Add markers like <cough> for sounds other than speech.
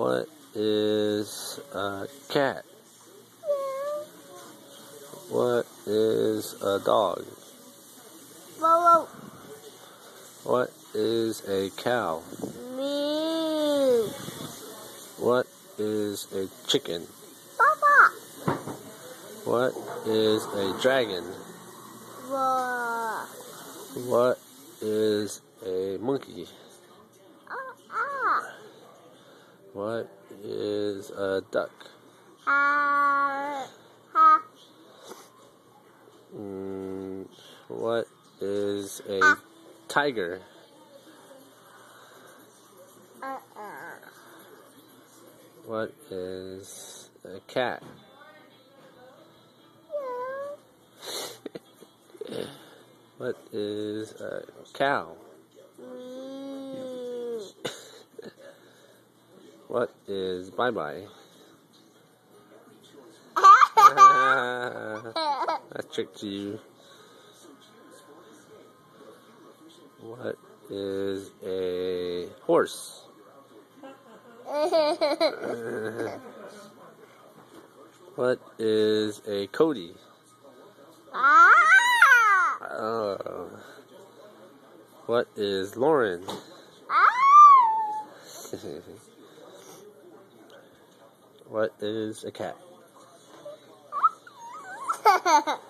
What is a cat? What is a dog? Whoa, What is a cow? Me. What is a chicken? Papa. What is a dragon? Whoa. What is a monkey? Ah, ah. What is a duck? Ha. Ha. Mm, what is a Ah. tiger? Uh, uh. What is a cat? Yeah. <laughs> What is a cow? Me. What is bye bye? <laughs> I tricked you. What is a horse? <laughs> What is a Cody? ah. Uh, what is Lauren? Ah. <laughs> what is a cat? <laughs>